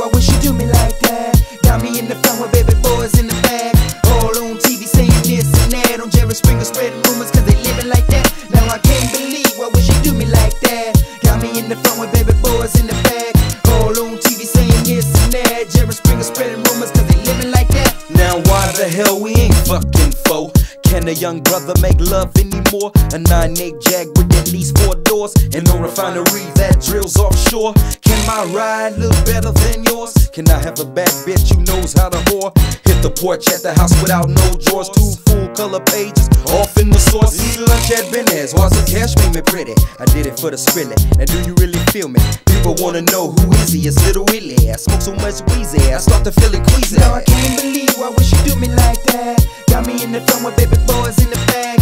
why would she do me like that? Got me in the front with baby boys in the back. All on TV saying this and that. On Jerry Springer spreading rumors cause they living like that. Now I can't believe why would she do me like that? Got me in the front with baby boys in the back. All on TV saying this and that. Jerry Springer spreading rumors cause they living like that. Now why the hell we ain't fucking foe? Can a young brother make love anymore? A 9-8 Jag with least four doors And no refinery that drills offshore Can my ride look better than yours? Can I have a bad bitch who knows how to whore? Hit the porch at the house without no drawers Two full color pages off in the source Eat lunch at Benez while the cash made me pretty I did it for the spilling Now do you really feel me? People wanna know who is he? It's Little Willie I smoke so much Weezy I start to feel it queasy Now I can't believe why would she do me like that? Got me in the front with baby boys in the back.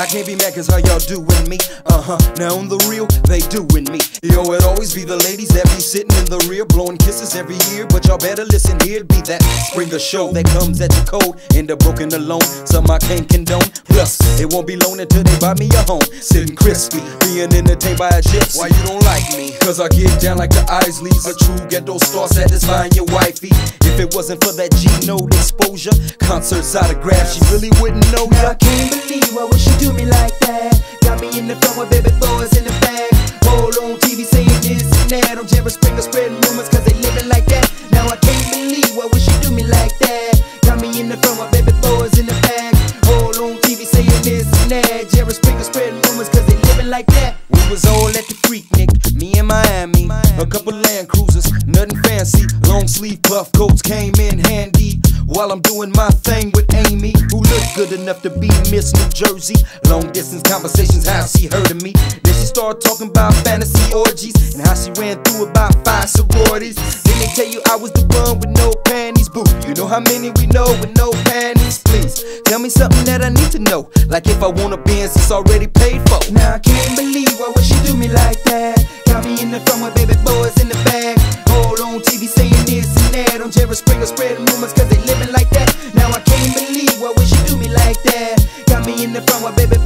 I can't be mad cause how y'all doing me. Uh huh, now on the real, they doing me. Yo, it always be the ladies that be sitting in the rear blowing kisses every year. But y'all better listen here, be that Springer show that comes at your cold. End up broken alone, some I can't condone. Plus, it won't be long until they buy me a home. Sitting crispy, being entertained by a gypsy. Why you don't like me? Cause I get down like the Isleys. A true ghetto star satisfying your wifey. If it wasn't for that G note exposure, concerts autographs, she really wouldn't know Now ya. I can't believe what would she do me like that? Got me in the front with baby boys in the back. Like that. We was all at the creek, Nick. Me and Miami. A couple Land Cruisers, nothing fancy. Long sleeve puff coats came in handy. While I'm doing my thing with Amy, who looked good enough to be Miss New Jersey. Long distance conversations, how she heard of me. Then she started talking about fantasy orgies and how she ran through about five sororities. Then they tell you I was the one with no panties, boo. You know how many we know with no me something that I need to know. Like if I want a Benz, it's already paid for. Now I can't believe why would she do me like that? Got me in the front with baby boys in the back. All on TV saying this and that. On Jerry Springer spreading rumors cause they living like that. Now I can't believe why would she do me like that? Got me in the front with baby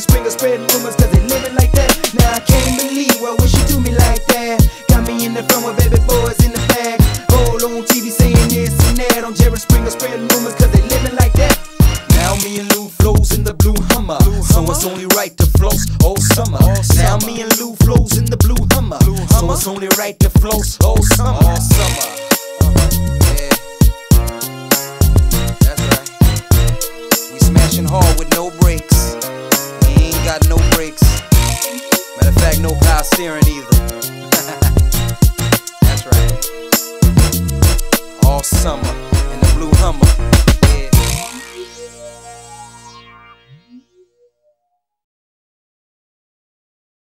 On Jerry Springer spreading rumors cause they living like that. Now I can't believe why would she do me like that? Got me in the front with baby boys in the back. All on TV saying this and that. On Jerry Springer spreading rumors cause they living like that. Now me and Lou flows in the blue Hummer, so it's only right to floss all summer. Now me and Lou flows in the blue Hummer, so it's only right to floss all summer. All summer. Steering either. That's right. All summer.